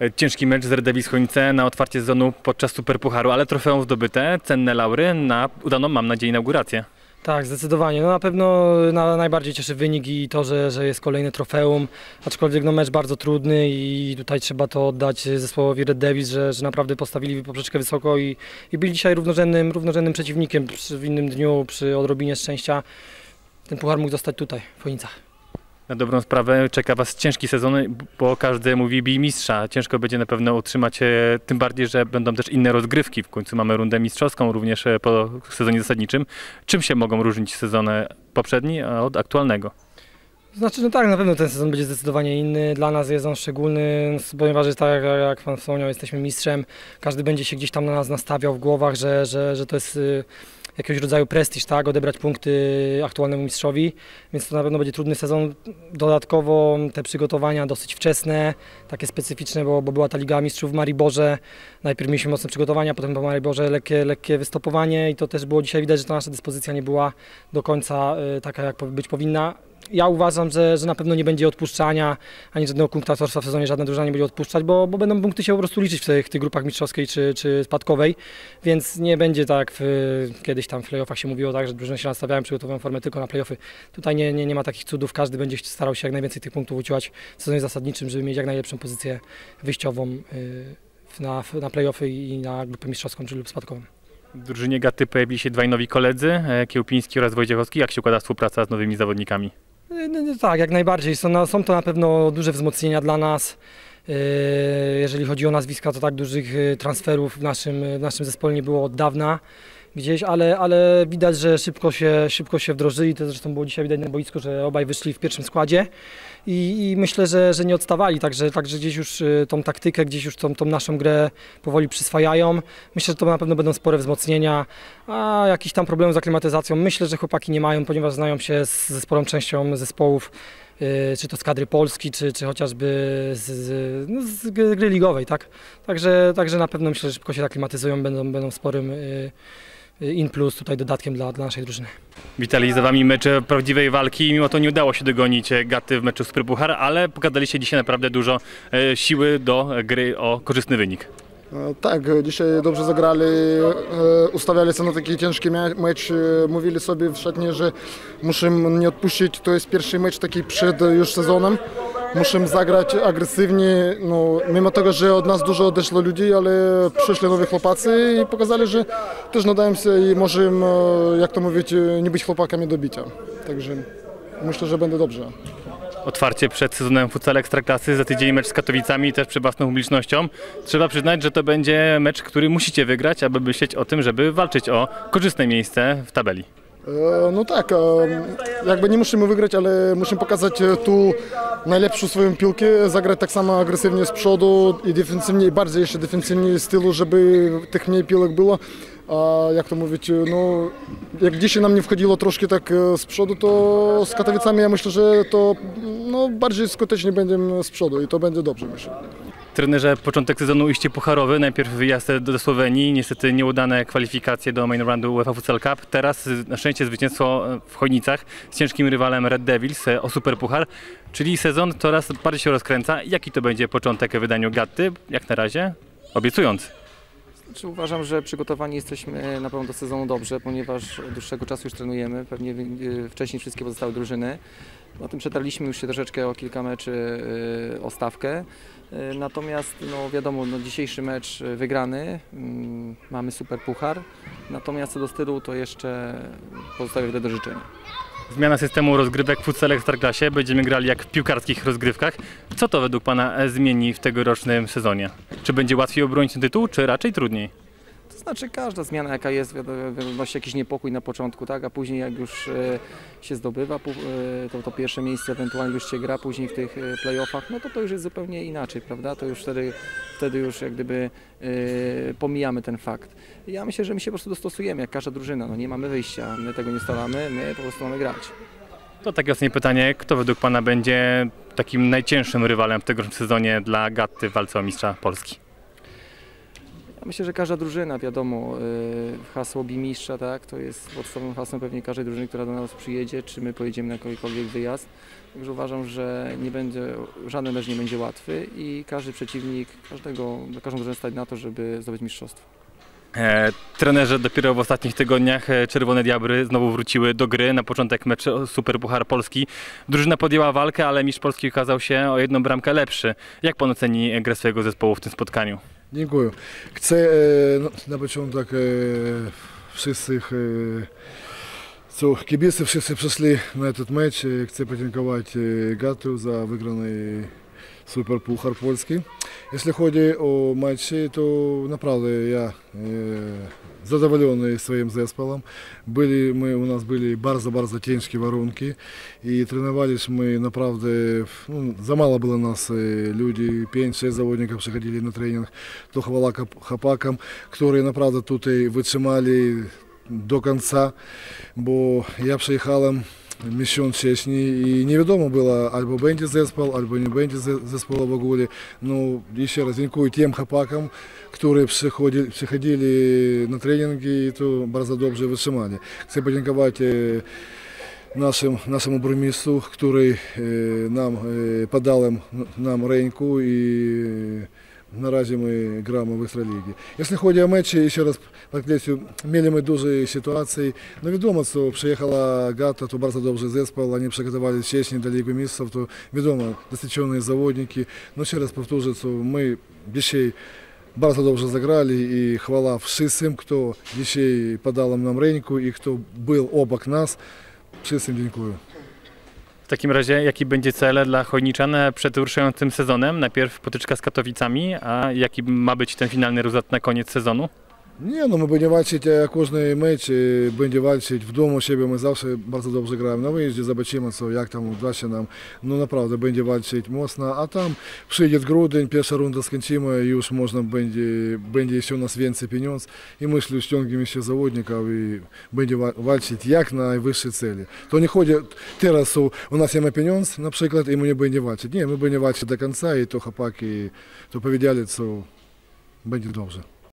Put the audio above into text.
E, Ciężki mecz z Red Devils Chojnice na otwarcie sezonu podczas Superpucharu, ale trofeum zdobyte, cenne laury na udaną, mam nadzieję, inaugurację. Tak, zdecydowanie. No na pewno na, najbardziej cieszy wynik i to, że, że jest kolejne trofeum, aczkolwiek no mecz bardzo trudny i tutaj trzeba to oddać zespołowi Red Devils, że, że naprawdę postawili poprzeczkę wysoko i, i byli dzisiaj równorzędnym, równorzędnym przeciwnikiem przy, w innym dniu, przy odrobinie szczęścia. Ten puchar mógł zostać tutaj, w Chojnicach. Na dobrą sprawę czeka Was ciężki sezon, bo każdy mówi bij mistrza. Ciężko będzie na pewno utrzymać, e, tym bardziej, że będą też inne rozgrywki. W końcu mamy rundę mistrzowską również e, po sezonie zasadniczym. Czym się mogą różnić sezony poprzedni od aktualnego? Znaczy, no tak, na pewno ten sezon będzie zdecydowanie inny. Dla nas jest on szczególny, ponieważ tak, jak Pan wspomniał, jesteśmy mistrzem. Każdy będzie się gdzieś tam na nas nastawiał w głowach, że, że, że to jest y, jakiegoś rodzaju prestiż, tak, odebrać punkty aktualnemu mistrzowi, więc to na pewno będzie trudny sezon. Dodatkowo te przygotowania dosyć wczesne, takie specyficzne, bo, bo była ta Liga Mistrzów w Mariborze. Najpierw mieliśmy mocne przygotowania, potem po Mariborze lekkie, lekkie wystopowanie i to też było dzisiaj widać, że ta nasza dyspozycja nie była do końca y, taka, jak być powinna ja uważam, że, że na pewno nie będzie odpuszczania, ani żadnego punktatorstwa w sezonie, żadna drużyna nie będzie odpuszczać, bo, bo będą punkty się po prostu liczyć w tych, tych grupach mistrzowskiej czy, czy spadkowej, więc nie będzie tak, w, kiedyś tam w playoffach się mówiło tak, że drużyny się nastawiają, przygotowują formę tylko na playoffy. Tutaj nie, nie, nie ma takich cudów, każdy będzie starał się jak najwięcej tych punktów uciłać w sezonie zasadniczym, żeby mieć jak najlepszą pozycję wyjściową yy, na, na playoffy i na grupę mistrzowską czy lub spadkową. W drużynie Gaty pojawili się dwaj nowi koledzy, e, Kiełpiński oraz Wojciechowski. Jak się układa współpraca z nowymi zawodnikami? No, no, tak, jak najbardziej. Są, są to na pewno duże wzmocnienia dla nas. Yy, jeżeli chodzi o nazwiska, to tak dużych yy, transferów w naszym, w naszym zespole nie było od dawna gdzieś, ale, ale widać, że szybko się, szybko się wdrożyli. To zresztą było dzisiaj widać na boisku, że obaj wyszli w pierwszym składzie i, i myślę, że, że nie odstawali, także, także gdzieś już y, tą taktykę, gdzieś już tą, tą naszą grę powoli przyswajają. Myślę, że to na pewno będą spore wzmocnienia, a jakiś tam problem z aklimatyzacją myślę, że chłopaki nie mają, ponieważ znają się z, ze sporą częścią zespołów y, czy to z kadry Polski, czy, czy chociażby z, z, no z gry ligowej, tak? Także, także na pewno myślę, że szybko się aklimatyzują, będą, będą sporym y, in plus tutaj dodatkiem dla, dla naszej drużyny. Witali za Wami mecze prawdziwej walki. Mimo to nie udało się dogonić e, Gaty w meczu Superpuchar, ale pokazaliście dzisiaj naprawdę dużo e, siły do gry o korzystny wynik. E, Tak, dzisiaj dobrze zagrali, e, ustawiali się na taki ciężki mecz, mówili sobie w szatni, że muszę nie odpuścić, to jest pierwszy mecz taki przed już sezonem, muszę zagrać agresywnie, no, mimo tego, że od nas dużo odeszło ludzi, ale przyszli nowi chłopacy i pokazali, że też nadają się i możemy, e, jak to mówić, e, nie być chłopakami do bicia, także myślę, że będzie dobrze. Otwarcie przed sezonem futsal Ekstraklasy, za tydzień mecz z Katowicami, też przed własną publicznością. Trzeba przyznać, że to będzie mecz, który musicie wygrać, aby myśleć o tym, żeby walczyć o korzystne miejsce w tabeli. E, No tak, e, jakby nie musimy wygrać, ale musimy pokazać e, tu najlepszą swoją piłkę, zagrać tak samo agresywnie z przodu i defensywnie, bardziej jeszcze defensywnie stylu, żeby tych mniej piłek było. A jak to mówić, no jak dzisiaj nam nie wchodziło troszkę tak e, z przodu, to z Katowicami ja myślę, że to no, bardziej skutecznie będziemy z przodu i to będzie dobrze myślę. Trenerze, początek sezonu iście pucharowy, najpierw wyjazd do Słowenii, niestety nieudane kwalifikacje do main roundu UEFA Futsal Cup. Teraz y, na szczęście zwycięstwo w Chojnicach z ciężkim rywalem Red Devils y, o Superpuchar, czyli sezon coraz bardziej się rozkręca. Jaki to będzie początek w wydaniu Gatty? Jak na razie obiecujący. Znaczy, uważam, że przygotowani jesteśmy na pewno do sezonu dobrze, ponieważ od dłuższego czasu już trenujemy, pewnie y, wcześniej wszystkie pozostałe drużyny. Na tym przetarliśmy już się troszeczkę o kilka meczy y, o stawkę. Y, Natomiast no wiadomo, no dzisiejszy mecz wygrany, mm, mamy super puchar. Natomiast co do stylu to jeszcze pozostaje wiele do życzenia. Zmiana systemu rozgrywek w futsal Ekstraklasie. Będziemy grali jak w piłkarskich rozgrywkach. Co to według Pana zmieni w tegorocznym sezonie? Czy będzie łatwiej obronić ten tytuł, czy raczej trudniej? Znaczy każda zmiana jaka jest, wnosi jakiś niepokój na początku, tak? a później jak już e, się zdobywa e, to, to pierwsze miejsce, ewentualnie już się gra później w tych e, playoffach, no to to już jest zupełnie inaczej, prawda? To już wtedy, wtedy już jak gdyby pomijamy ten fakt. Ja myślę, że my się po prostu dostosujemy, jak każda drużyna, no nie mamy wyjścia, my tego nie ustalamy, my po prostu mamy grać. To takie ostatnie pytanie. Kto według Pana będzie takim najcięższym rywalem w tegorocznym sezonie dla Gatty w walce o mistrza Polski? Myślę, że każda drużyna, wiadomo, y, hasło bimistrza, tak, to jest podstawowym hasłem pewnie każdej drużyny, która do nas przyjedzie, czy my pojedziemy na jakikolwiek wyjazd. Także uważam, że nie będzie, żaden mecz nie będzie łatwy i każdy przeciwnik, każdego, każdą drużynę stać na to, żeby zdobyć mistrzostwo. E, trenerze, dopiero w ostatnich tygodniach e, Czerwone Diabry znowu wróciły do gry. Na początek mecz o Super Puchar Polski. Drużyna podjęła walkę, ale mistrz Polski okazał się o jedną bramkę lepszy. Jak pan oceni grę swojego zespołu w tym spotkaniu? Дякую. Це е, ну, на почому так е, всіх цих е, цих кібісів, всі прийшли на цей матч. Хочу подякувати Гату за виграний za wygrany Super Puchar Polski. Jeśli chodzi o mecze, to naprawdę ja e, zadowolony swoim zespołem. Byli, my, u nas byli bardzo, bardzo ciężkie warunki i trenowaliśmy naprawdę, ну, za mało było nas e, ludzi, 5-6 zawodników przychodzili na trening. To chwała kap- chłopakom, którzy naprawdę tutaj wytrzymali do końca, bo ja przyjechałem miesiąc wcześniej i nie wiadomo było, albo będzie zespół, albo nie będzie ze- zespołu w ogóle. No, jeszcze raz dziękuję tym chłopakom, którzy przychodzili, przychodzili na treningi i to bardzo dobrze wytrzymali. Chcę podziękować e, naszym, naszemu burmistrzu, który e, nam e, podał nam rękę i na razie my gramy w Ekstraligi. Jeśli chodzi o mecze, jeszcze raz podkreślę, mieli my duże sytuacje. No wiadomo, co przyjechała Gata, to bardzo dobry zespół, oni przygotowali wcześniej do Ligi Mistrzów, to wiadomo, doświadczone zawodniki. No jeszcze raz powtórzę, co my dzisiaj bardzo dobrze zagrali i chwała wszystkim, kto dzisiaj podał nam rękę i kto był obok nas. Wszystkim dziękuję. W takim razie, jaki będzie cel dla Chojniczan przed ruszającym sezonem? Najpierw potyczka z Katowicami, a jaki ma być ten finalny rezultat na koniec sezonu? Nie, no my będziemy walczyć jak każdy mecz, i będzie walczyć w domu u siebie, my zawsze bardzo dobrze gramy. Na wyjeździe zobaczymy, co, jak tam uda się nam. No naprawdę będzie walczyć mocno, a tam przyjdzie grudzień, pierwsza runda skończymy i już można będzie, będzie jeszcze u nas więcej pieniędzy i myślę, ściągniemy się zawodników i będzie wa- walczyć jak najwyższe cele. To nie chodzi, teraz są, u nas nie ma pieniędzy na przykład i my nie będziemy walczyć. Nie,